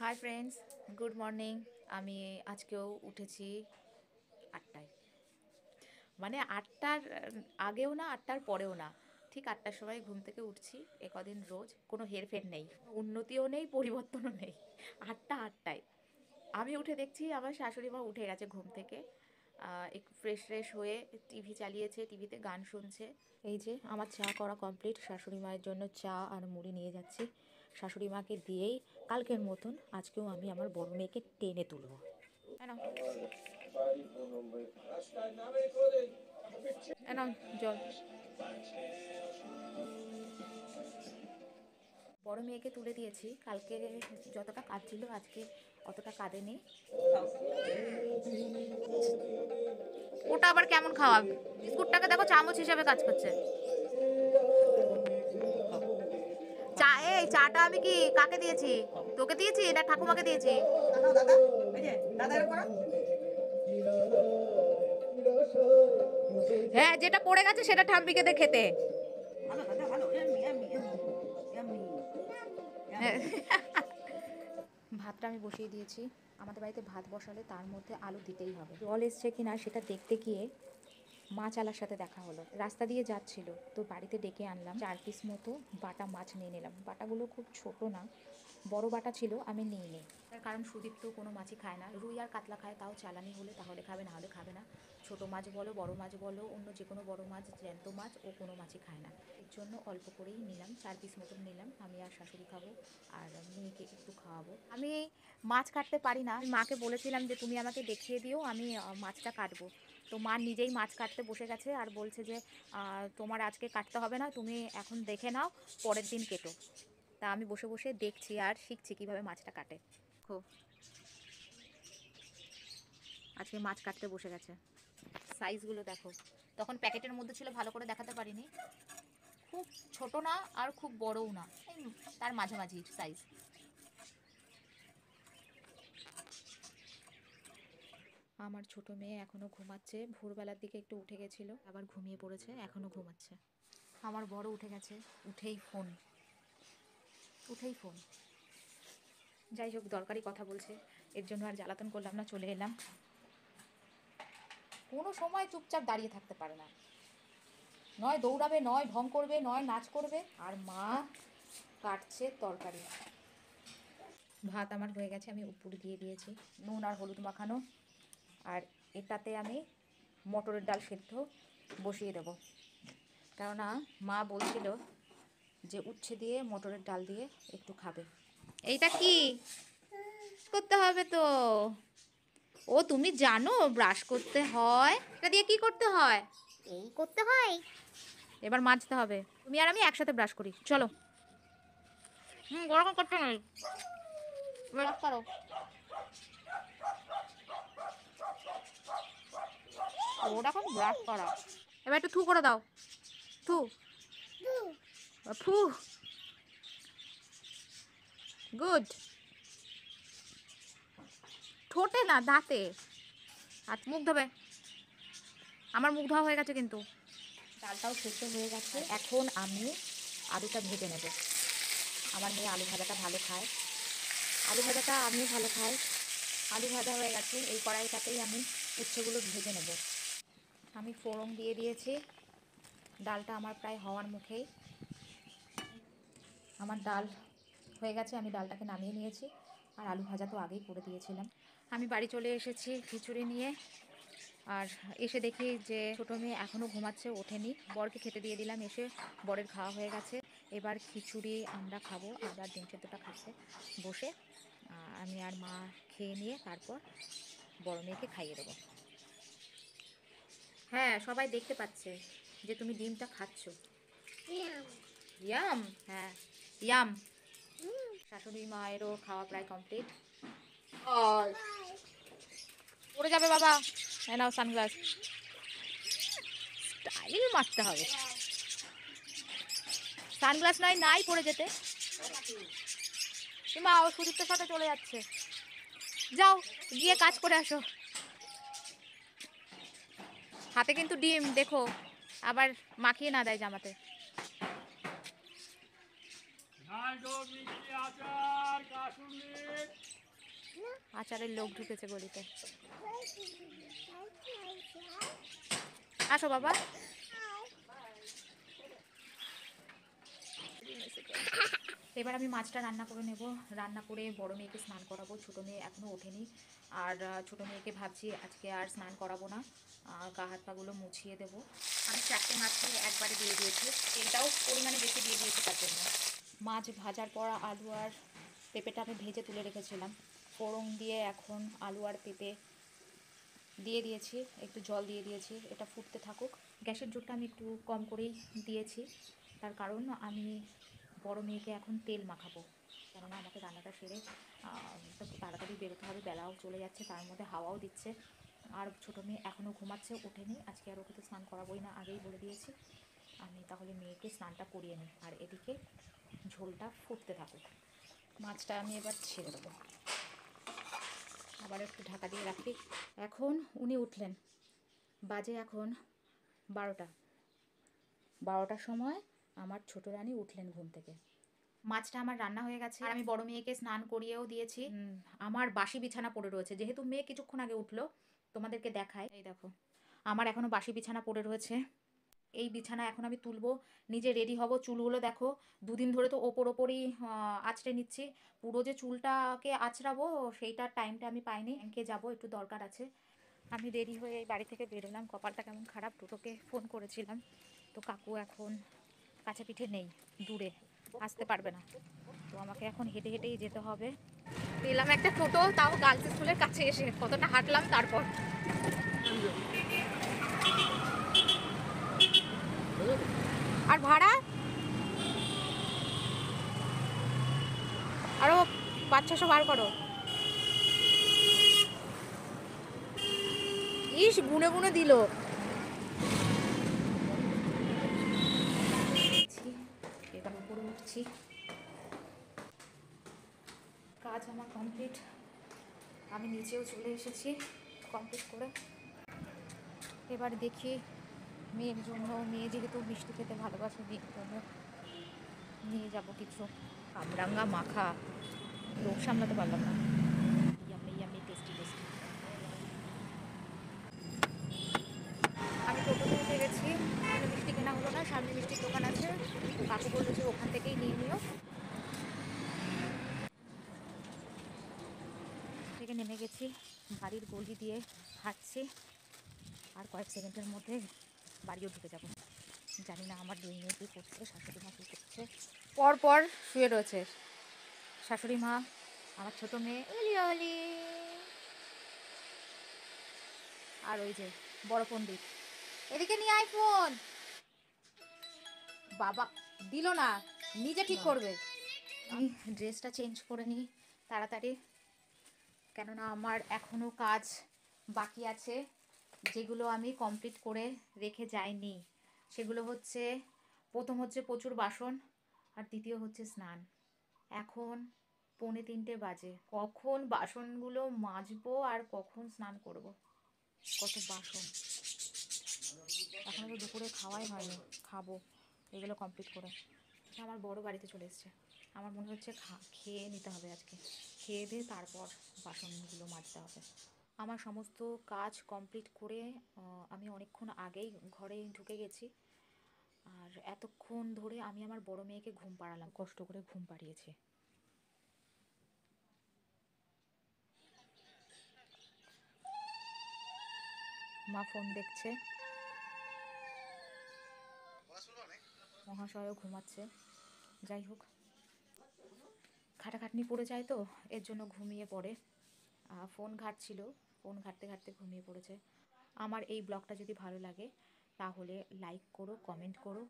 Hi friends good morning আমি আজকেও উঠেছি আটটায়। মানে আটটার, আগেও না, আটটার পরেও না। ঠিক আটটার সময় ঘুম থেকে উঠছি, এ কদিন রোজ। কোনো হেরফের নেই, উন্নতিও নেই, পরিবর্তনও নেই। আটটা আটটায়। আমি উঠে দেখছি, আমার শাশুড়ি মা উঠে গেছে ঘুম থেকে। একটু ফ্রেশ ফ্রেশ হয়ে টিভি চালিয়েছে, টিভিতে গান শুনছে। এই যে, আমার চা করা কমপ্লিট শাশুড়ি মায়ের জন্য চা আর মুড়ি নিয়ে যাচ্ছি। শাশুড়ি মাকে দিয়েই কালকের মতন আজকেও আমি আমার বড় মেয়েকে টেনে তুলবো। জল। বড় মেয়েকে তুলে দিয়েছি। কালকে যতটা কাঁদছিল আজকে অতটা কাঁদে নেই। ওটা আবার কেমন খাওয়াবে বিস্কুটটাকে দেখো চামচ হিসাবে কাজ করছে। চাটা আমি কি কাকে দিয়েছি? তোকে দিয়েছি না ঠাকুমাকে দিয়েছি? হ্যাঁ যেটা পড়ে গেছে সেটা ঠাম্পিকে দে খেতে। হ্যাঁ। ভাতটা আমি বসিয়ে দিয়েছি। আমাদের বাড়িতে ভাত বসালে তার মধ্যে আলু দিতেই হবে। জল এসছে কিনা সেটা দেখতে গিয়ে মাছ আলার সাথে দেখা হলো। রাস্তা দিয়ে যাচ্ছিল, তো বাড়িতে ডেকে আনলাম। চার পিস মতো বাটা মাছ নিয়ে নিলাম। বাটাগুলো খুব ছোট না, বড় বাটা ছিল, আমি নিয়ে নিই তার কারণ সুদীপ তো কোনো মাছই খায় না। রুই আর কাতলা খায়, তাও চালানি হলে তাহলে খাবে, না হলে খাবে না। ছোট মাছ বলো, বড় মাছ বলো, অন্য যে কোনো বড় মাছ, জ্যান্ত মাছ, ও কোনো মাছই খায় না। এর জন্য অল্প করেই নিলাম, চার পিস মতন নিলাম। আমি আর শাশুড়ি খাব, আর মেয়েকে একটু খাওয়াবো। আমি মাছ কাটতে পারি না। মাকে বলেছিলাম যে, তুমি আমাকে দেখিয়ে দিও, আমি মাছটা কাটবো। তো মা নিজেই মাছ কাটতে বসে গেছে আর বলছে যে তোমার আজকে কাটতে হবে না তুমি এখন দেখে নাও পরের দিন কেটো। তা আমি বসে বসে দেখছি আর শিখছি কীভাবে মাছটা কাটে। খুব। আজকে মাছ কাটতে বসে গেছে। সাইজগুলো দেখো। তখন প্যাকেটের মধ্যে ছিল ভালো করে দেখাতে পারিনি। খুব ছোট না আর খুব বড়ও না তার মাঝামাঝি সাইজ। আমার ছোট মেয়ে এখনও ঘুমাচ্ছে। ভোরবেলার দিকে একটু উঠে গেছিল, আবার ঘুমিয়ে পড়েছে, এখনও ঘুমাচ্ছে। আমার বড় উঠে গেছে, উঠেই ফোন। উঠেই ফোন। যাই হোক, দরকারি কথা বলছে, এর জন্য আর জ্বালাতন করলাম না, চলে এলাম। কোনো সময় চুপচাপ দাঁড়িয়ে থাকতে পারে না। নয় দৌড়াবে, নয় ঢং করবে, নয় নাচ করবে, আর মা কাটছে তরকারি। ভাত আমার হয়ে গেছে, আমি উপর দিয়ে দিয়েছি। নুন আর হলুদ মাখানো। আর এটাতে আমি মটরের ডাল সেদ্ধ বসিয়ে দেব। কেননা মা বলছিল যে উচ্ছে দিয়ে মটরের ডাল দিয়ে একটু খাবে। এইটা কি? করতে হবে তো। ও তুমি জানো ব্রাশ করতে হয়? এটা দিয়ে কি করতে হয়? এই করতে হয়। এবার মাজতে হবে। তুমি আর আমি একসাথে ব্রাশ করি। চলো। হুম গরম করতে নেই। ব্রাশ করো। ব্রাশ করা এবার একটু থু করে দাও। থু। ফু গুড ঠোঁটে না, দাঁতে। আর মুখ ধোবে। আমার মুখ ধোয়া হয়ে গেছে কিন্তু। ডালটাও সেদ্ধ হয়ে গেছে। এখন আমি আলুটা ভেজে নেব। আমার মেয়ে আলু ভাজাটা ভালো খায়। আলু ভাজাটা আমিও ভালো খাই। আলু ভাজা হয়ে গেছে। এই কড়াইটাতেই আমি উচ্ছেগুলো ভেজে নেব। আমি ফোড়ন দিয়ে দিয়েছি। ডালটা আমার প্রায় হওয়ার মুখেই। আমার ডাল হয়ে গেছে, আমি ডালটাকে নামিয়ে নিয়েছি। আর আলু ভাজা তো আগেই করে দিয়েছিলাম। আমি বাড়ি চলে এসেছি খিচুড়ি নিয়ে। আর এসে দেখি যে ছোটো মেয়ে এখনও ঘুমাচ্ছে, ওঠেনি। বরকে খেতে দিয়ে দিলাম, এসে বরের খাওয়া হয়ে গেছে। এবার খিচুড়ি আমরা খাব আবার ডিম সেদ্ধটা খাচ্ছে বসে। আমি আর মা খেয়ে নিয়ে তারপর বড় মেয়েকে খাইয়ে দেবো। হ্যাঁ সবাই দেখতে পাচ্ছে যে তুমি ডিমটা খাচ্ছ। ইয়াম হ্যাঁ। ইয়াম শাশুড়ি মায়েরও খাওয়া প্রায় কমপ্লিট পড়ে যাবে বাবা। হ্যাঁ নাও সানগ্লাস। স্টাইল মারতে হবে। সানগ্লাস নয় নাই পড়ে যেতে। মা ও সুদীপ্তের সাথে চলে যাচ্ছে। যাও গিয়ে কাজ করে আসো। হাতে কিন্তু ডিম দেখো। আবার মাখিয়ে না দেয় জামাতে। আচারের লোক ঢুকেছে গলিতে। আসো বাবা। এবার আমি মাছটা রান্না করে নেব। রান্না করে বড় মেয়েকে স্নান করাবো, ছোটো মেয়ে এখনও ওঠেনি। আর ছোটো মেয়েকে ভাবছি আজকে আর স্নান করাবো না। গা হাত পাগুলো মুছিয়ে দেবো। আমি চারটে মাছকে একবারে দিয়ে দিয়েছি। তেলটাও পরিমাণে বেশি দিয়ে দিয়েছি তার জন্য। মাছ ভাজার পর আলু আর পেঁপেটা আমি ভেজে তুলে রেখেছিলাম। ফোড়ন দিয়ে এখন আলু আর পেঁপে দিয়ে দিয়েছি। একটু জল দিয়ে দিয়েছি। এটা ফুটতে থাকুক। গ্যাসের জোরটা আমি একটু কম করেই দিয়েছি। তার কারণ আমি বড় মেয়েকে এখন তেল মাখাবো। কেননা আমাকে রান্নাটা সেরে তাড়াতাড়ি বেরোতে হবে, বেলাও চলে যাচ্ছে, তার মধ্যে হাওয়াও দিচ্ছে। আর ছোটো মেয়ে এখনও ঘুমাচ্ছে, ওঠেনি, আজকে আর ওকে তো স্নান করাবোই না, আগেই বলে দিয়েছি। আমি তাহলে মেয়েকে স্নানটা করিয়ে নিই, আর এদিকে ঝোলটা ফুটতে থাকুক। মাছটা আমি এবার ছেড়ে দেবো। আবার একটু ঢাকা দিয়ে রাখি। এখন উনি উঠলেন। বাজে এখন বারোটা। বারোটার সময় আমার ছোট রানী উঠলেন ঘুম থেকে। মাছটা আমার রান্না হয়ে গেছে। আর আমি বড় মেয়েকে স্নান করিয়েও দিয়েছি। আমার বাসি বিছানা পড়ে রয়েছে। যেহেতু মেয়ে কিছুক্ষণ আগে উঠল তোমাদেরকে দেখায় এই দেখো আমার এখনও বাসি বিছানা পড়ে রয়েছে। এই বিছানা এখন আমি তুলবো নিজে রেডি হব। চুলগুলো দেখো দুদিন ধরে তো ওপর ওপরই আঁচড়ে নিচ্ছি। পুরো যে চুলটাকে আঁচড়াবো সেইটার টাইমটা আমি পাইনি। ব্যাংকে যাব একটু দরকার আছে। আমি রেডি হয়ে এই বাড়ি থেকে বেরোলাম। কপালটা কেমন খারাপ টোটোকে ফোন করেছিলাম। তো কাকু এখন কাছে পিঠে নেই, দূরে, আসতে পারবে না। তো আমাকে এখন হেঁটে হেঁটেই যেতে হবে। পেলাম একটা টোটো, তাও গার্লস স্কুলের কাছে এসে কতটা হাঁটলাম তারপর। আর ভাড়া? আরও পাঁচ ছশো বার করো। ইস গুনে গুনে দিল এবার উঠছি কাজ আমার কমপ্লিট আমি নিচেও চলে এসেছি কমপ্লিট করে। এবার দেখি মেয়ের জন্য, মেয়ে যেহেতু মিষ্টি খেতে ভালোবাসে, মেয়ের জন্য নিয়ে যাব কিছু। কামরাঙ্গা মাখা। লোক সামলাতে পারলাম না। টেস্টি টেস্টি আমি উঠে গেছি মিষ্টি কেনা হলো না, সামনে মিষ্টির দোকান কাকু বলল যে ওখান থেকেই নিয়ে নিও। থেকে নেমে গেছি, বাড়ির গলি দিয়ে হাঁটছি। আর কয়েক সেকেন্ডের মধ্যে বাড়িও ঢুকে যাব। জানি না আমার দুই মেয়ে কী করছে, শাশুড়ি মা কী করছে। পর পর শুয়ে রয়েছে। শাশুড়ি মা, আমার ছোট মেয়ে অলি আর ওই যে বড় পণ্ডিত। এদিকে নিয়ে আয় ফোন। বাবা দিল না নিজে ঠিক করবে। আমি ড্রেসটা চেঞ্জ করে নিই তাড়াতাড়ি। কেননা আমার এখনও কাজ বাকি আছে যেগুলো আমি কমপ্লিট করে রেখে যাইনি। সেগুলো হচ্ছে প্রথম হচ্ছে প্রচুর বাসন আর দ্বিতীয় হচ্ছে স্নান। এখন পৌনে তিনটে বাজে। কখন বাসনগুলো মাজবো আর কখন স্নান করব? কত বাসন? এখন তো দুপুরে খাওয়াই হয়নি খাব। এগুলো কমপ্লিট করে। আমার বড় বাড়িতে চলে এসছে। আমার মনে হচ্ছে খেয়ে নিতে হবে আজকে। খেয়ে দিয়ে তারপর বাসনগুলো মাজতে হবে। আমার সমস্ত কাজ কমপ্লিট করে আমি অনেকক্ষণ আগেই ঘরে ঢুকে গেছি। আর এতক্ষণ ধরে আমি আমার বড় মেয়েকে ঘুম পাড়ালাম, কষ্ট করে ঘুম পাড়িয়েছি। মা ফোন দেখছে। মহাশয়ও ঘুমাচ্ছে। যাই হোক, খাটাখাটনি পড়ে যায় তো, এর জন্য ঘুমিয়ে পড়ে। ফোন ঘাটছিল, ফোন ঘাটতে ঘাটতে ঘুমিয়ে পড়েছে। আমার এই ব্লগটা যদি ভালো লাগে, তাহলে লাইক করো কমেন্ট করো।